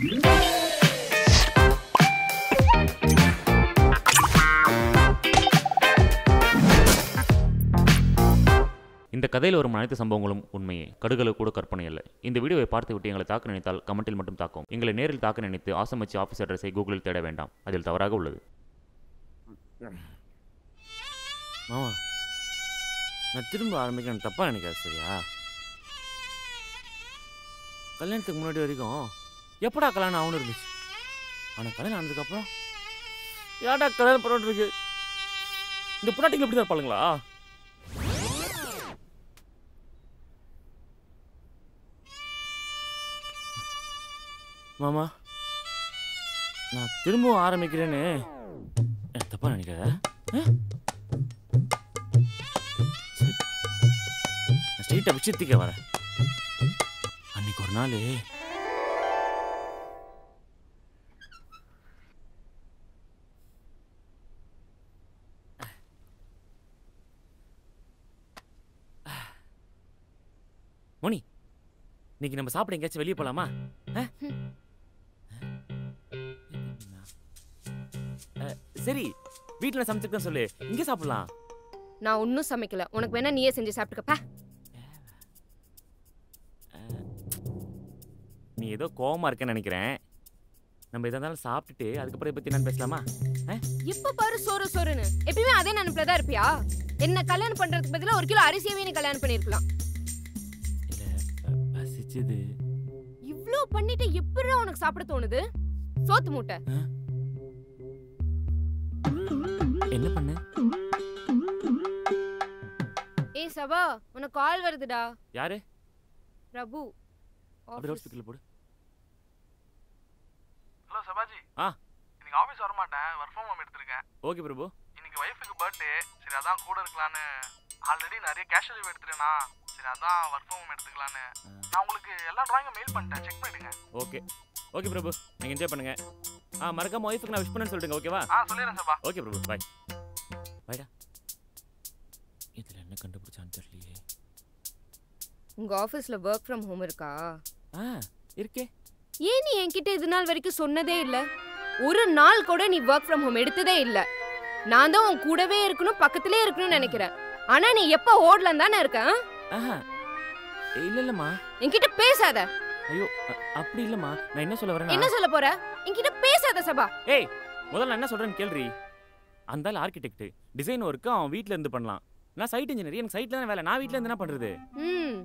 இந்த கதையில் வரும் அனைத்து சம்பவங்களும் உண்மையே. கடுகளவு கூட கற்பனை இல்லை. இந்த வீடியோவை பார்த்துவிட்டு எங்களை தாக்க நினைத்தால் கமெண்டில் மட்டும் தாக்கும். எங்களை நேரில் தாக்க நினைத்து ஆசமச்சி ஆஃபீஸ் அட்ரஸை கூகுளில் தேட வேண்டாம். அதில் தவறாக உள்ளது. மாமா நான் திரும்ப ஆரம்பிக்கிறேன். தப்பாக நினைக்காது சரியா? கல்யாணத்துக்கு முன்னாடி வரைக்கும் எப்படா கல்யாணம் ஆகணும் இருந்துச்சு? ஆனால் கல்யாணம் ஆனதுக்கப்புறம் ஏடா கல்யாணம் பண்ணிட்டு இருக்கு இந்த புனாட்டிகள் எப்படி தான் இருப்பாளுங்களா? மாமா நான் திரும்பவும் ஆரம்பிக்கிறேன்னு. தப்பா நினைக்காத. ஸ்ட்ரெயிட்டாக விஷயத்துக்கே வரேன். அன்னைக்கு ஒரு நாள் இன்னைக்கு நம்ம சாப்பிட எங்கேயாச்சும் வெளியே போலாமா? சரி வீட்டில் சமைச்சிருக்கேன் சொல்லு. இங்கே சாப்பிடலாம். நான் ஒன்றும் சமைக்கல. உனக்கு வேணா நீயே செஞ்சு சாப்பிட்டுக்கப்பா நீ ஏதோ கோவமா இருக்கேன்னு நினைக்கிறேன். நம்ம எதா இருந்தாலும் சாப்பிட்டுட்டு அதுக்கப்புறம் இதை பற்றி என்னன்னு பேசலாமா? இப்ப பாரு சோறு சோறுன்னு. எப்பயுமே அதே நினைப்புல தான் இருப்பியா? என்ன கல்யாணம் பண்றதுக்கு பதிலா ஒரு கிலோ அரிசியவே நீ கல்யாணம் பண்ணிருக்கலாம் பசிச்சுது இவ்ளோ பண்ணிட்டு எப்படிடா உனக்கு சாப்பிட தோணுது? சோத்து மூட்டை. என்ன பண்ணு? ஏய் சபா உனக்கு கால் வருதுடா. யாரு? பிரபு. அப்படி லவுட் office. ஸ்பீக்கரில் போடு. ஹலோ சபாஜி. ஆ. இன்னைக்கு ஆஃபீஸ் வர மாட்டேன் ஒர்க் ஃப்ரம் ஹோம் எடுத்திருக்கேன். ஓகே பிரபு. இன்னைக்கு ஒய்ஃபுக்கு பர்த்டே சரி அதான் கூட இருக்கலான்னு. ஆல்ரெடி நிறைய கேஷுவல் லீவ் எடுத்துட்டேனா. சரி அதான் ஒர்க் ஃப்ரம் ஹோம் எடுத்துக்கலான்னு. நான் உங்களுக்கு எல்லா டிராயிங்கும் மெயில் பண்ணிட்டேன். செக் பண்ணிடுங்க. ஓகே. ஓகே பிரபு. நீங்கள் என்ஜாய் பண்ணுங்க. ஆ மறக்காம ஒய்ஃபுக்கு நான் விஷ் பண்ணேன்னு சொல்லிடுங்க ஓகேவா ஆ சொல்லிடுறேன் சபா. ஓகே பிரபு. பாய் பாய்டா இதில் என்ன கண்டுபிடிச்சான்னு தெரியலையே. உங்க ஆபீஸ்ல ஒர்க் ஃப்ரம் ஹோம் இருக்கா? ஆ இருக்கே. ஏன் நீ என்கிட்ட இது நாள் வரைக்கும் சொன்னதே இல்ல? ஒரு நாள் கூட நீ ஒர்க் ஃப்ரம் ஹோம் எடுத்ததே இல்ல. நான் தான் உன் கூடவே இருக்கணும் பக்கத்திலே இருக்கணும்னு நினைக்கிறேன். ஆனா நீ எப்ப ஓடலாம் தானே இருக்க ஆ? ஆஹா. இல்லை இல்லைம்மா. என்கிட்ட பேசாத. ஐயோ அப்படி இல்லைம்மா. நான் என்ன சொல்ல வரேன்னா என்ன சொல்ல போற? என்கிட்ட பேசாத சபா. ஏய் முதல்ல என்ன சொல்றேன்னு கேள்றி. அந்த ஆர்கிடெக்ட் டிசைன் ஒர்க்கு அவன் வீட்ல இருந்து பண்ணலாம். நான் சைட் இன்ஜினியர் எனக்கு சைட்ல தான் வேலை. நான் வீட்ல இருந்து என்ன பண்றது? ம்.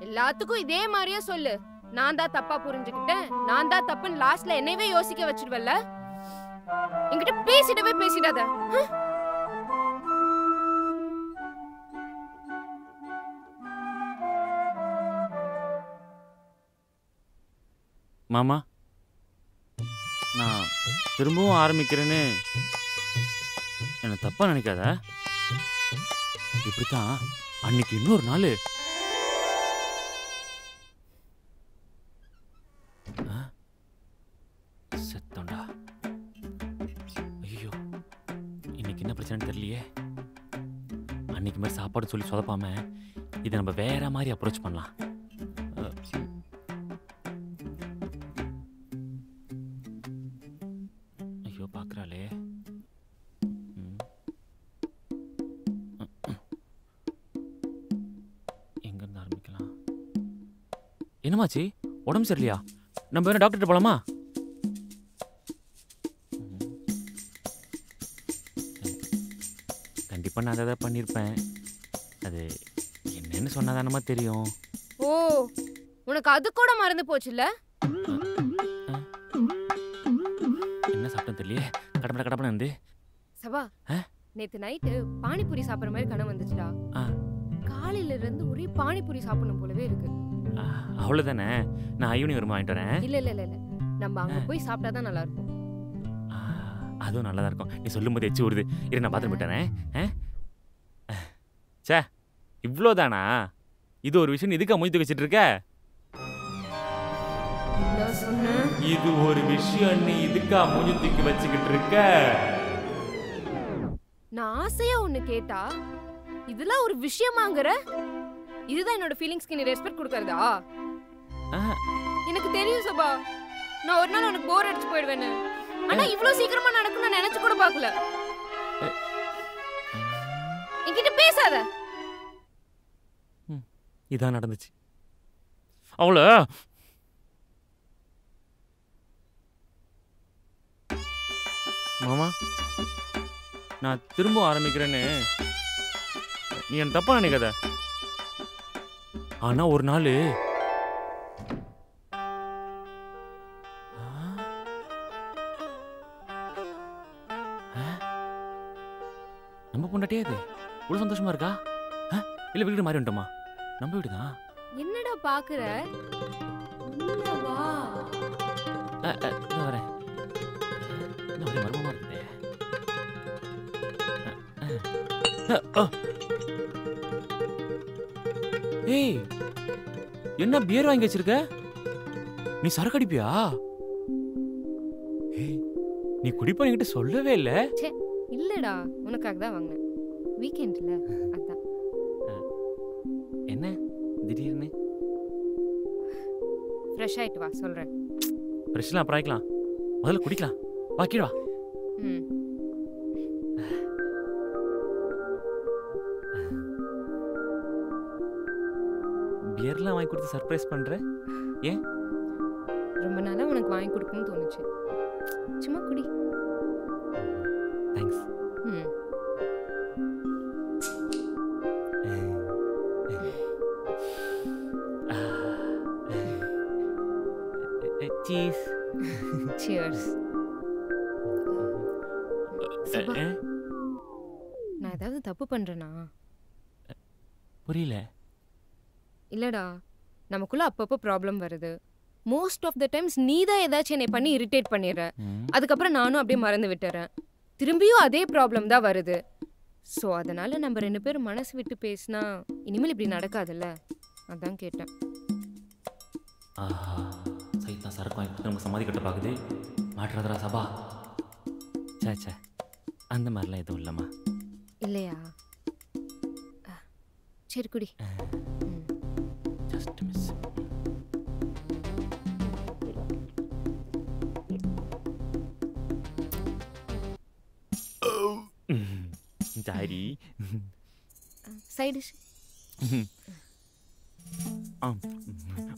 எல்லாத்துக்கும் இதே மாதிரியே சொல்லு. நான் தான் தப்பா புரிஞ்சுக்கிட்டேன். நான் தான் தப்புன்னு லாஸ்ட்ல என்னையவே யோசிக்க வச்சிடுவல்ல என்கிட்ட பேசிடவே பேசிடாத. மாமா. நான் திரும்பவும் ஆரம்பிக்கிறேன்னு என்னை தப்பாக நினைக்காத. இப்படித்தான் அன்னைக்கு இன்னொரு நாள். செத்தோண்டா. ஐயோ இன்னைக்கு என்ன பிரச்சனைன்னு தெரியலையே. அன்னைக்கு மாதிரி சாப்பாடு சொல்லி சொதப்பாம இதை நம்ம வேற மாதிரி அப்ரோச் பண்ணலாம். பார்க்குறாளே எங்கேருந்து ஆரம்பிக்கலாம்? என்னமாச்சு? உடம்பு சரியில்லையா? நம்ம வேணா டாக்டர்கிட்ட போலாமா? கண்டிப்பாக நான் அதை பண்ணியிருப்பேன் அது என்னன்னு சொன்னாதானமா தெரியும். ஓ உனக்கு அது கூட மறந்து போச்சுல்ல? என்ன சாப்பிட்டேன் தெரியலையே. கடப்பட கடப்பட வந்து. சபா? நேத்து நைட்டு பானிபூரி சாப்பிடுற மாதிரி கனவு வந்துச்சுடா. காலையில இருந்து ஒரே பானிபூரி சாப்பிடணும் போலவே இருக்கு. அவ்வளோதானே நான் ஈவினிங் வருமா வாங்கிட்டு வரேன்? இல்ல இல்ல இல்ல இல்ல. நம்ம அங்க போய் சாப்பிட்டாதான் நல்லா இருக்கும் அதுவும் நல்லா தான் இருக்கும் நீ சொல்லும்போது எச்சு ஊறுது. இரு நான் பார்த்துட்டு போயிட்டேன் சே இவ்வளோதானா இது ஒரு விஷயம் இதுக்கா மூஞ்சி தூக்கி வச்சிட்டு இருக்க? சொன்ன இது ஒரு விஷயம் நீ இதுக்கா மூஞ்சி தூக்கி வச்சுக்கிட்டு இருக்க? நான் ஆசையா ஒண்ணு கேட்டா இதெல்லாம் ஒரு விஷயமாங்கற? இதுதான் என்னோட ஃபீலிங்ஸ்க்கு நீ ரெஸ்பெக்ட் கொடுக்கறதா? எனக்கு தெரியும் சபா. நான் ஒரு நாள் உனக்கு போர் அடிச்சு போயிடுவேன்னு. ஆனா இவ்ளோ சீக்கிரமா நடக்கும் நான் நினைச்சு கூட பார்க்கல. என்கிட்ட பேசாத. இதான் நடந்துச்சு. அவள மாமா. நான் திரும்ப ஆரம்பிக்கிறேன்னு நீ என்ன தப்பா நினைக்காத. ஆனா ஒரு நாள் நம்ம பொண்டாட்டியே இது? இவ்வளவு சந்தோஷமா இருக்கா? இல்ல வீடு மாறி வந்துட்டோமா? நம்ம வீடுதான். என்னடா பாக்குற? உள்ள வா. அ, அ, இதோ ஒரே மர்மமா இருக்குதே. ஏய் என்ன பியர் வாங்கி வச்சிருக்க நீ சரக்கு அடிப்பியா ஏய் நீ குடிப்பா என்கிட்ட சொல்லவே இல்ல. இல்லடா. உனக்காக தான் வாங்கினேன் வீக்கெண்ட்ல அதான். என்ன? திடீர்னு? ஃப்ரெஷ் ஆயிட்டு வா சொல்றேன். பிரச்சனை அப்புறம் ஆயிக்கலாம் முதல்ல குடிக்கலாம். வா கீழ வா ம் பியர்லாம் வாங்கி கொடுத்து சர்ப்ரைஸ் பண்ற ரொம்ப நாளா உனக்கு வாங்கி கொடுக்கணும்னு தோணுச்சு. சும்மா குடி. தேங்க்ஸ் ம். சுபா. அ, நான் ஏதாவது தப்பு பண்றேனா? புரியல. இல்லடா நமக்குள்ள அப்பப்போ ப்ராப்ளம் வருது. மோஸ்ட் ஆஃப் த டைம்ஸ் நீ தான் ஏதாச்சும் என்னை பண்ணி இரிட்டேட் பண்ணிடுற. அதுக்கப்புறம் நானும் அப்படியே மறந்து விட்டுறேன். திரும்பியும் அதே ப்ராப்ளம் தான் வருது. ஸோ அதனால நம்ம ரெண்டு பேரும் மனசு விட்டு பேசினா இனிமேல் இப்படி நடக்காதுல்ல? அதான் கேட்டேன். சைத்தான் சரக்கு வாங்கி நம்ம சமாதி கட்ட பார்க்குது மாட்டுறதுரா சபா. சே சே அந்த மாதிரிலாம் எதுவும் இல்லைம்மா. இல்லையா? சரி குடி. Just miss sorry side dish ஆ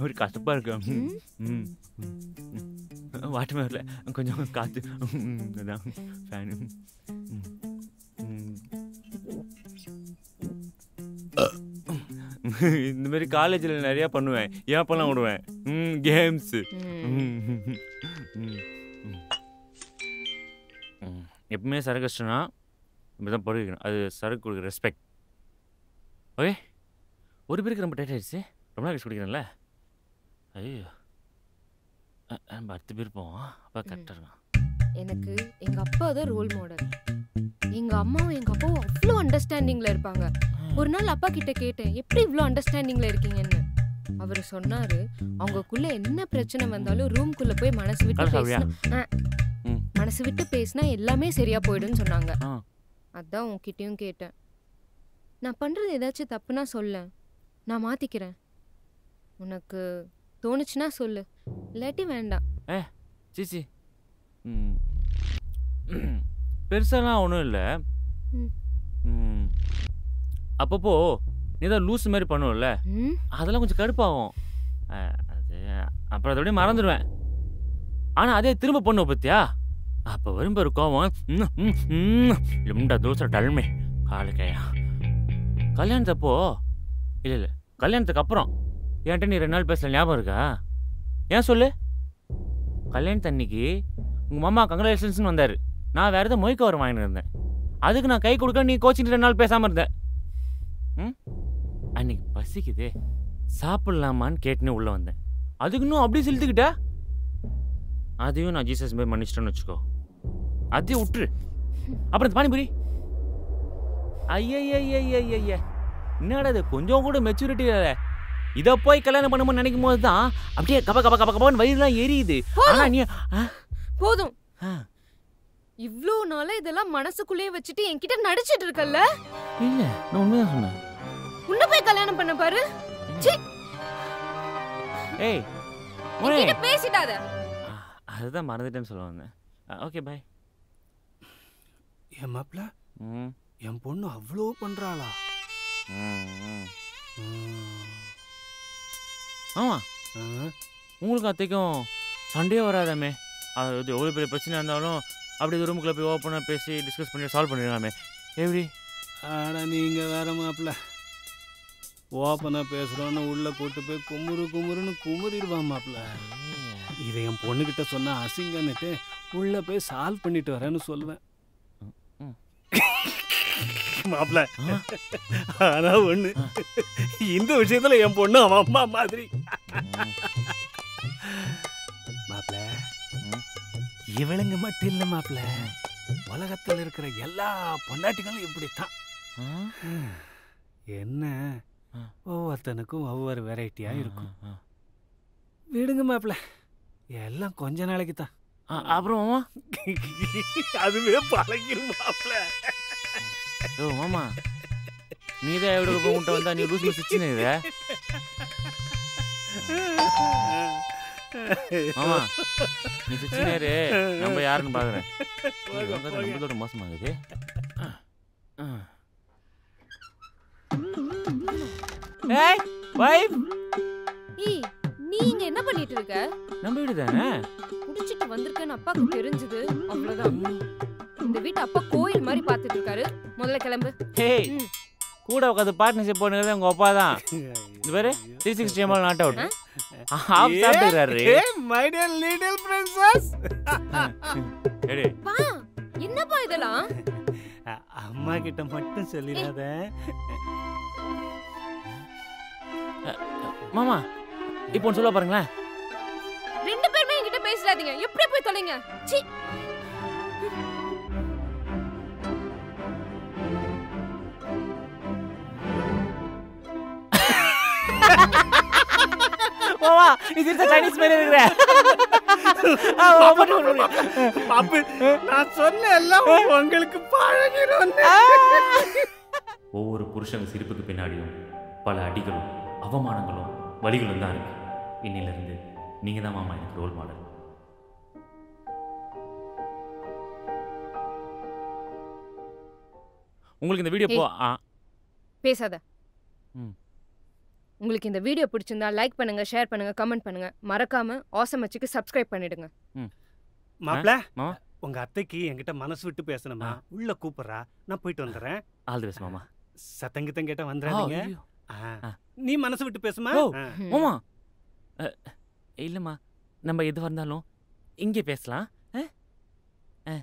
ஒரு கஷ்டப்பா இருக்கு மேல கொஞ்சம் காற்று அதான் ஃபேனு இந்த மாதிரி காலேஜில் நிறையா பண்ணுவேன் ஏப்பெல்லாம் விடுவேன் ம் கேம்ஸு. எப்பவுமே சரக்கு கஷ்டம்னா இப்படி தான் படுக்கணும் அது சரக்கு கொடுக்குற ரெஸ்பெக்ட் ஓகே ஒரு பேருக்கு ரொம்ப டைட் ஆயிடுச்சு. ரொம்ப நாள் கழிச்சு குடிக்கிறேன்ல. ஐயோ. நம்ம அடுத்த பேர் போவோம். அப்போ கரெக்டாக இருக்கும் எனக்கு எங்க அப்பா தான் ரோல் மாடல் எங்க அம்மாவும் எங்க அப்பாவும் அவ்வளோ அண்டர்ஸ்டாண்டிங்ல இருப்பாங்க. ஒரு நாள் அப்பா கிட்ட கேட்டேன் எப்படி இவ்வளோ அண்டர்ஸ்டாண்டிங்ல இருக்கீங்கன்னு? அவர் சொன்னாரு அவங்கக்குள்ள என்ன பிரச்சனை வந்தாலும் ரூம்குள்ள போய் மனசு விட்டு? பேசினா. மனசு விட்டு பேசினா எல்லாமே சரியா போயிடும்னு சொன்னாங்க. அதான் உன்கிட்டயும் கேட்டேன். நான் பண்றது ஏதாச்சும் தப்புனா சொல்ல நான் மாத்திக்கிறேன். உனக்கு தோணுச்சுன்னா சொல்லு. இல்லாட்டி வேண்டாம். சிச்சி. ம். பெருசாலாம் ஒன்றும் இல்லை. அப்பப்போ நீ தான் லூஸ் மாதிரி பண்ணுவல ம். அதெல்லாம் கொஞ்சம் கடுப்பாகும். அது அப்புறம் அதோடய மறந்துடுவேன். ஆனால் அதே திரும்ப பண்ணுவ பத்தியா? அப்போ வரும்ப ஒரு கோவம். ம், ம், ம், எம்டா தோசை டல்மே. காலுக்கையா. கல்யாணத்தப்போ இல்லை இல்லை. கல்யாணத்துக்கு அப்புறம். என்கிட்ட நீ ரெண்டு நாள் பேசல ஞாபகம் இருக்கா? ஏன் சொல்லு? கல்யாணத்து அன்னைக்கு உங்கள் மாமா கங்க்ராச்சுலேஷன்ஸ் வந்தார். நான் வேறு எதாவது மொய் கவர் வாங்கிட்டு இருந்தேன். அதுக்கு நான் கை கொடுக்க நீ கோச்சிங் ரெண்டு நாள் பேசாமல் இருந்தேன் ம்? அன்னைக்கு பசிக்குதே. சாப்பிட்லாமான்னு கேட்டுன்னு உள்ளே வந்தேன். அதுக்கு இன்னும் அப்படியே செலுத்துக்கிட்ட? அதையும் நான் ஜீசஸ் போய் மன்னிச்சிட்டேன்னு வச்சுக்கோ. அதையும் விட்டுரு. அப்புறம் பானிபுரி. ஐயா ஐயா ஐயா ஐயா என்னடா இது? கொஞ்சம் கூட மெச்சூரிட்டி இல்லை. இதை போய் கல்யாணம் பண்ணும்போது நினைக்கும் போது தான் அப்படியே கப கப கப கபன்னு வயிறுலாம் எரியுது. ஆனா நீ போதும். ஆ, இவ்ளோ நாளா இதெல்லாம் மனசுக்குள்ளேயே வச்சுட்டு என்கிட்ட நடிச்சிட்டு இருக்கல்ல? இல்ல நான் உண்மைதான் சொன்னேன். உன்ன போய் கல்யாணம் பண்ண பாரு. ஏய் என்கிட்ட பேசிட்டாத அதுதான் மறந்துட்டேன்னு சொல்ல வந்தேன் ஓகே பாய் என் மாப்பிள்ள ம். என் பொண்ணு அவ்வளோ பண்றாளா? ம். ஆமாம் உங்களுக்கு அத்தைக்கும் சண்டையே வராதாமே. அது எவ்வளோ பெரிய பிரச்சனை இருந்தாலும் அப்படி ரூமுக்குள்ளே போய் ஓப்பனாக பேசி டிஸ்கஸ் பண்ணி சால்வ் பண்ணிடலாமே. எப்படி? ஆட நீங்க வேற மாப்பிள்ள ஓப்பனா பேசுறோன்னு உள்ள கூட்டு போய் குமுறு குமுறுன்னு குமுறிடுவான் மாப்பிள்ள இதை என் பொண்ணுகிட்ட சொன்னா அசிங்கன்னுட்டு உள்ள போய் சால்வ் பண்ணிட்டு வரேன்னு சொல்லுவேன். மாப்பிள்ள ஆனா ஒண்ணு. இந்த விஷயத்துல என் பொண்ணு அவன் அம்மா மாதிரி. மாப்பிள்ள ம். இவளுங்க மட்டும் இல்ல மாப்பிள்ள உலகத்துல இருக்கிற எல்லா பொண்டாட்டிகளும் இப்படித்தான். என்ன. ஒவ்வொருத்தனுக்கும் ஒவ்வொரு வெரைட்டியா இருக்கும். விடுங்க மாப்பிள்ள எல்லாம் கொஞ்ச நாளைக்கு தான் ஆ. அப்புறம்? அதுவே பழகிரும் மாப்பிள்ள ஓ மாமா நீ தான் எவ்வளோ உன்ட்ட வந்தா நீ லூஸ் சிச்சுன்னு இரு மாமா நீ சிச்சுனே இரு. நம்ம யாருன்னு பார்க்குறேன் நம்மளோட மோசமாகுது? ஏய் வைஃப் ஏய் நீ இங்க என்ன பண்ணிட்டு இருக்க? நம்ம வீடு தானே? குடிச்சிட்டு வந்திருக்கேன்னு அப்பாக்கு தெரிஞ்சது. அவ்வளவுதான். இந்த வீட்டு அப்பா கோயில் மாதிரி பாத்துட்டு இருக்காரு. முதல்ல கிளம்பு. ஹேய். கூட உட்காந்து பார்ட்னர்ஷிப் பண்ணுறது உங்கள் அப்பா தான். இது பேரு? Three sixty ML not out of சாப்பிட்டுக்கிறாரு. My dear little princess எடு பா என்னப்பா இதெல்லாம்? அம்மா கிட்ட மட்டும் சொல்லிடாத. மாமா இப்போ சொல்ல பாருங்களேன் ரெண்டு பேருமே என்கிட்ட பேசாதீங்க எப்படி போய் தொலைங்க? சி மாமா நீ சிரிச்ச சைனீஸ் மாதிரி இருக்கிற. ஆ, ஓ, பண்ணு, பண்ணு, பண்ணு. பாப்பு நான் சொன்ன எல்லாம் உங்களுக்கு பழகிரும். ஒவ்வொரு புருஷங்க சிரிப்புக்கு பின்னாடியும் பல அடிகளும் அவமானங்களும் வலிகளும் தான் இருக்கு. இன்னிலிருந்து நீங்கள் தான் மாமா எனக்கு ரோல் மாடல் உங்களுக்கு இந்த வீடியோ போ ஆ. பேசாத. ம். உங்களுக்கு இந்த வீடியோ பிடிச்சிருந்தா லைக் பண்ணுங்க ஷேர் பண்ணுங்க கமெண்ட் பண்ணுங்க. மறக்காம ஆசம் வச்சுக்கு சப்ஸ்கிரைப் பண்ணிடுங்க. மாப்ள மாமா? உங்க அத்தைக்கு என்கிட்ட மனசு விட்டு பேசணுமா? உள்ள கூப்பிடுறா நான் போயிட்டு வந்துடுறேன். ஆல் தி பெஸ்ட் மாமா. சத்தங்கித்தம் கேட்ட ஆ, வந்துடாதீங்க. நீ மனசு விட்டு பேசுமா. மாமா. இல்லைம்மா. நம்ம எதுவாக இருந்தாலும் இங்கே பேசலாம். ஆ? ஆ.